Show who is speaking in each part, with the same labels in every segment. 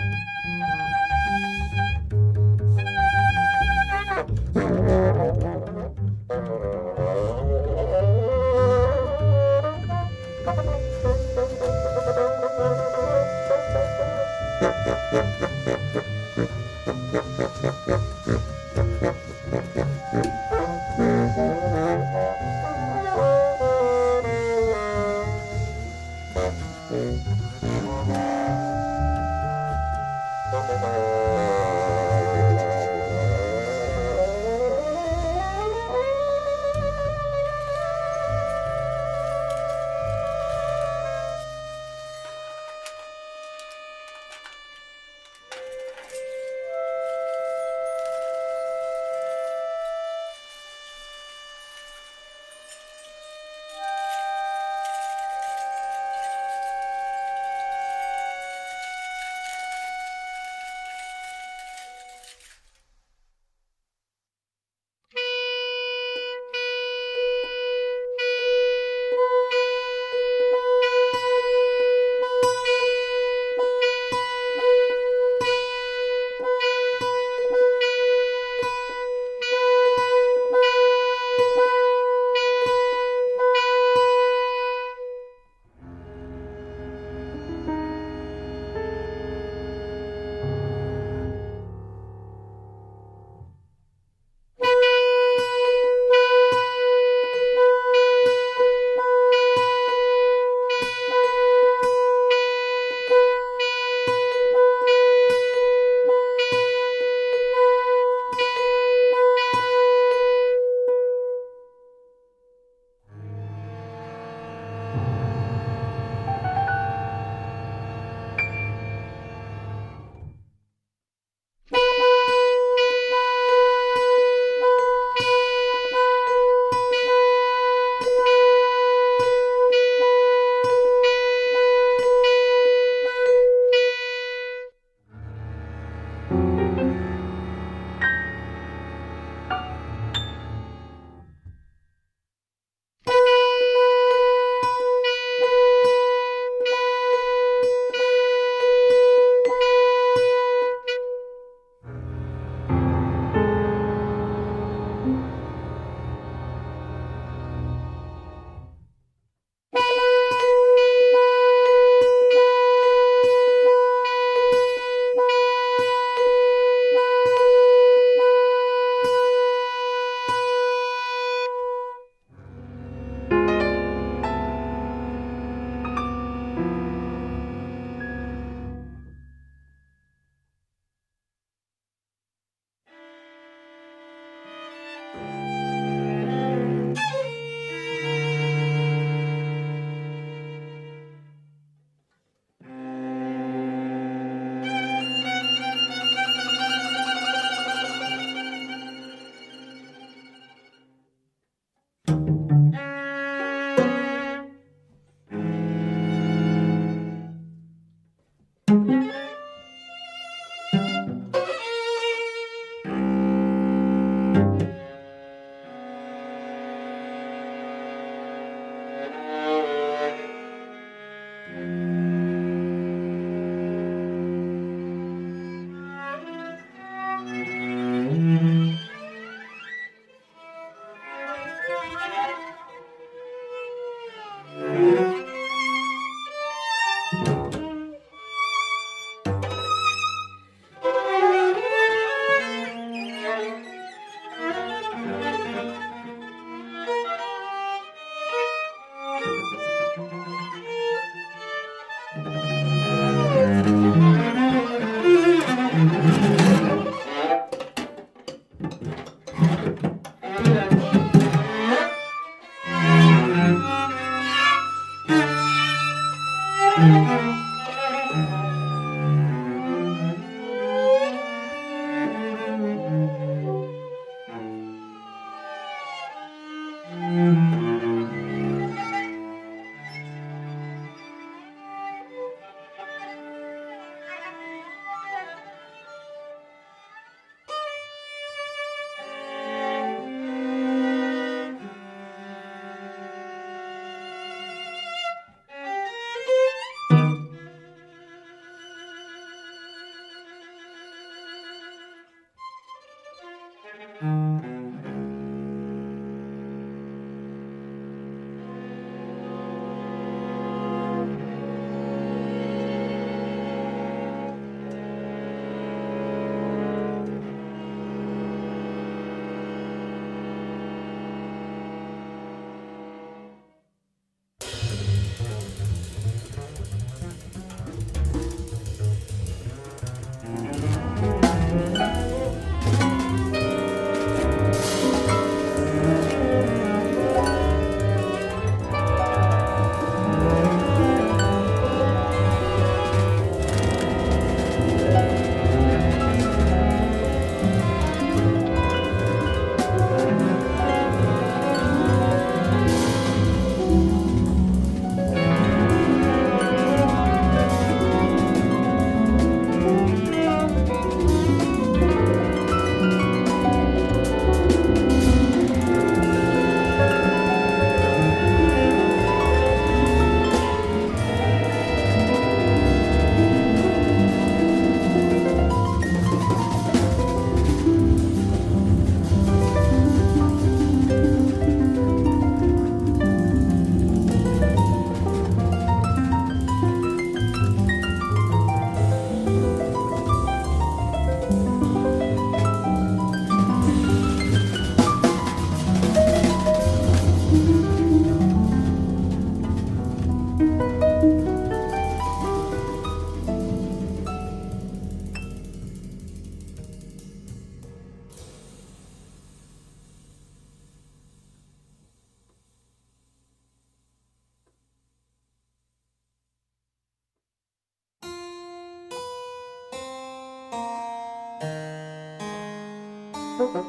Speaker 1: you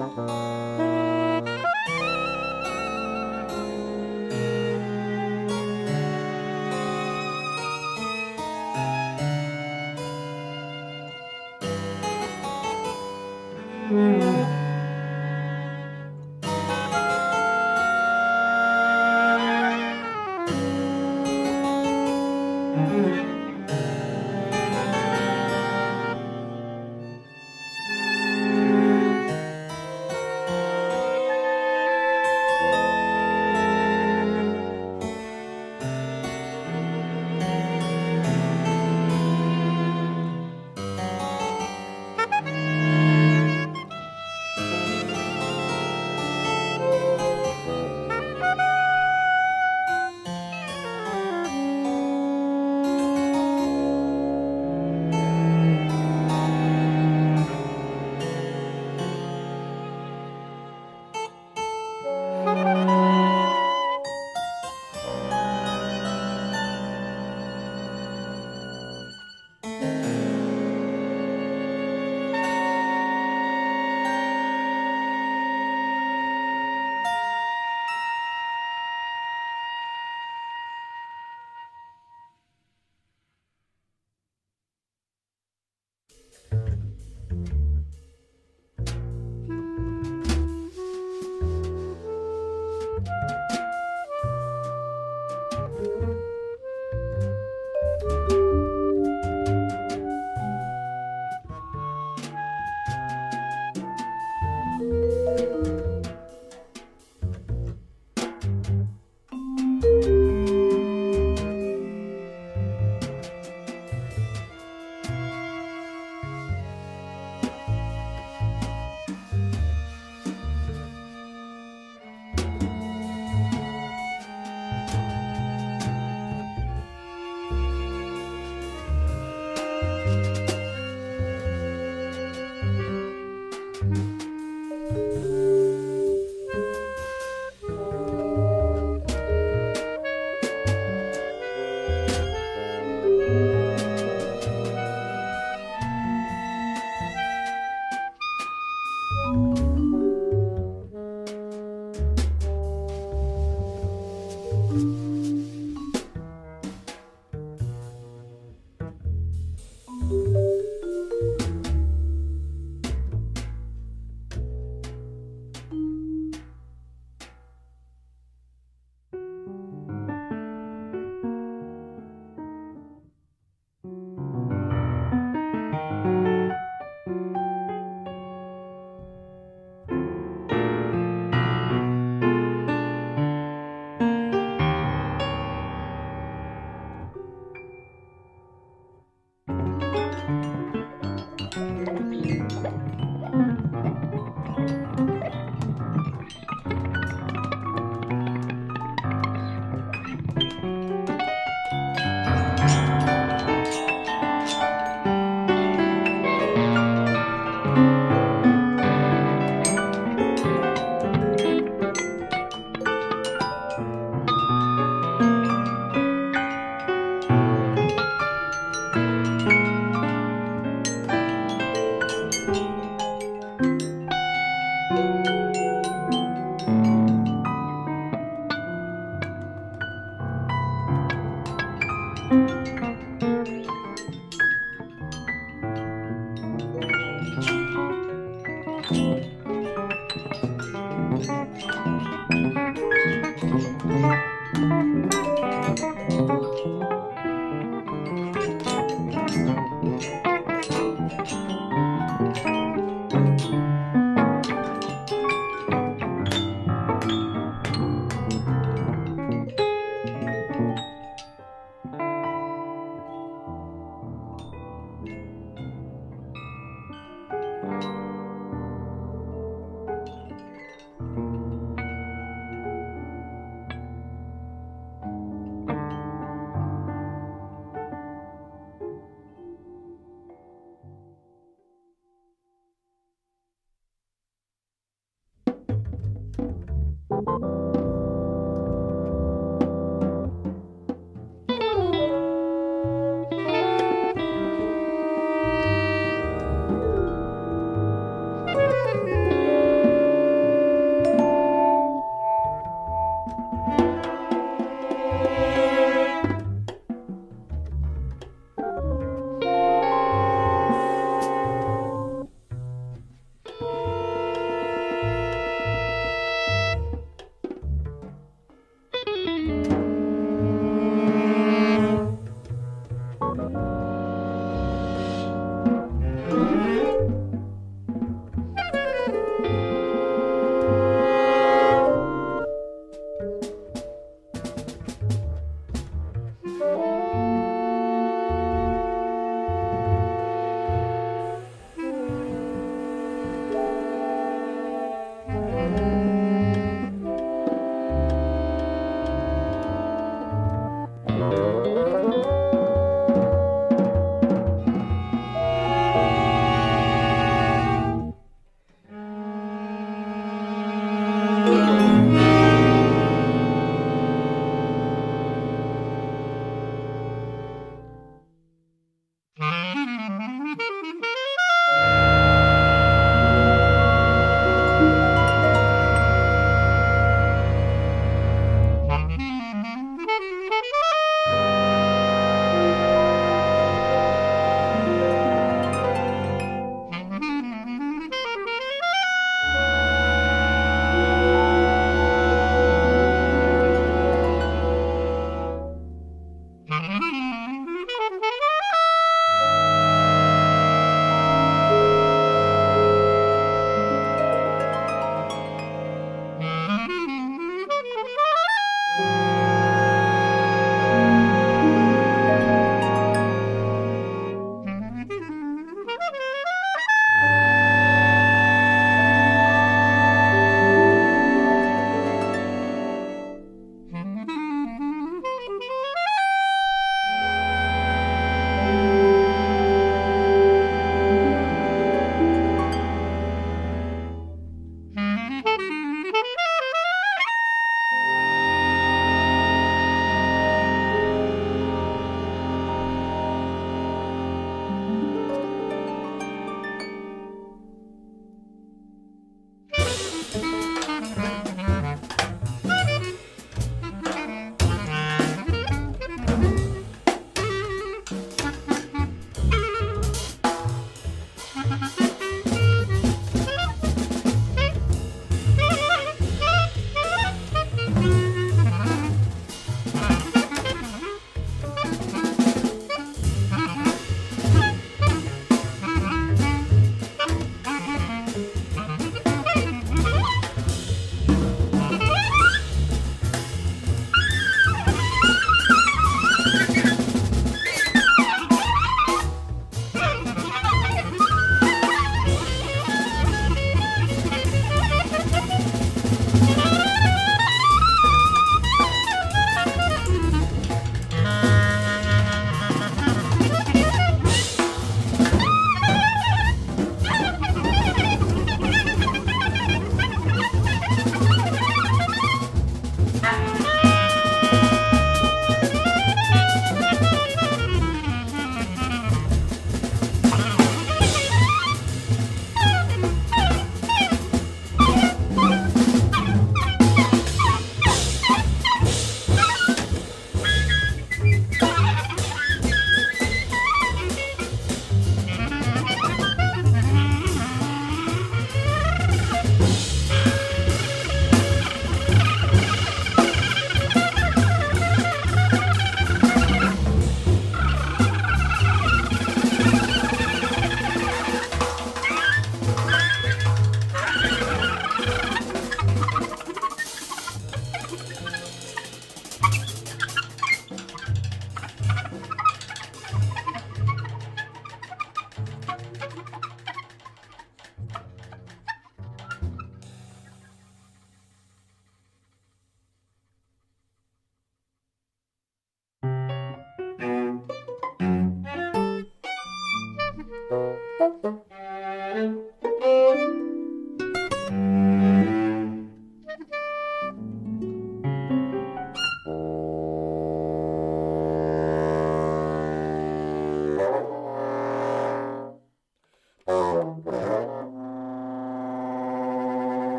Speaker 1: Bye.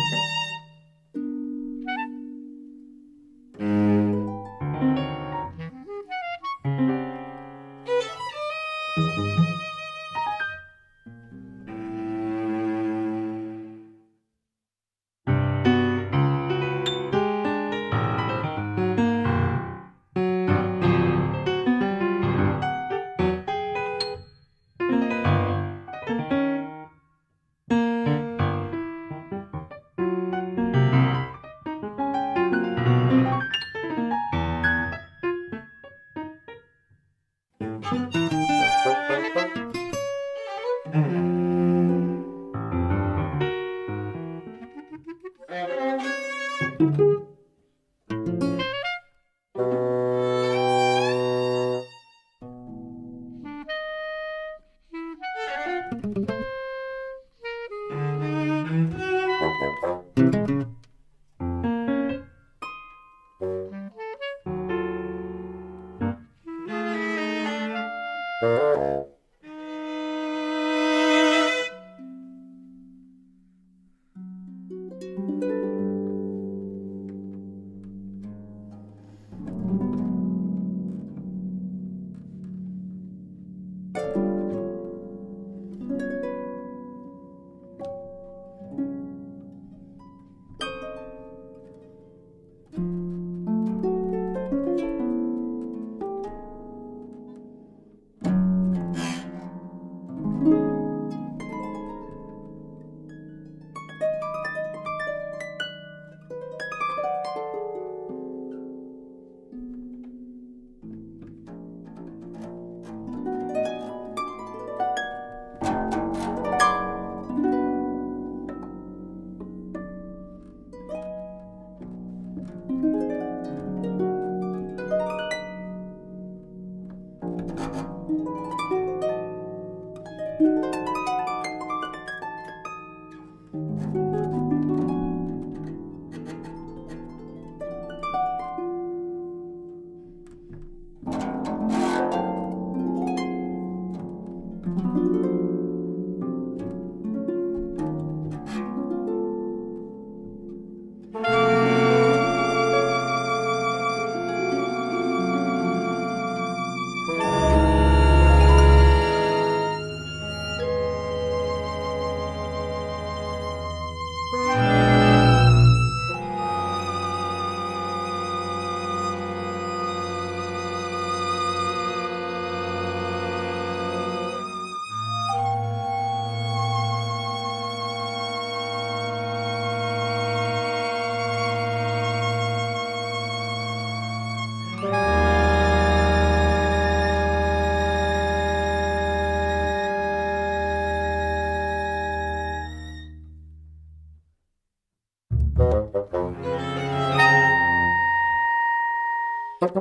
Speaker 1: Thank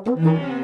Speaker 1: Mm-hmm.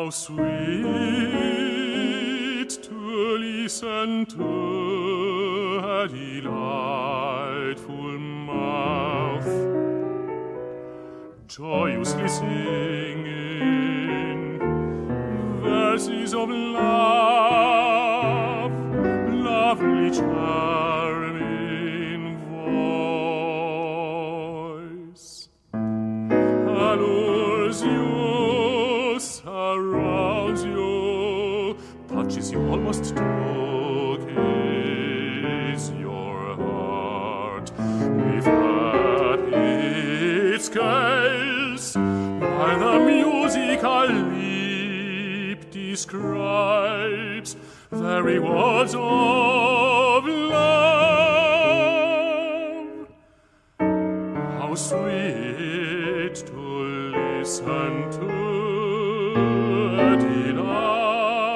Speaker 1: How sweet to listen to a delightful mouth, joyously singing the rewards of love. How sweet to listen to delightful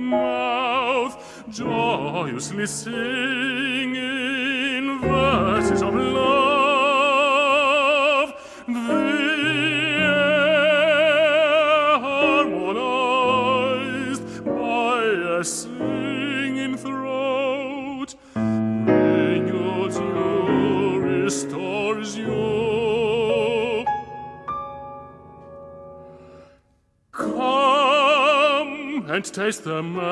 Speaker 1: mouth joyously singing taste the melody uh,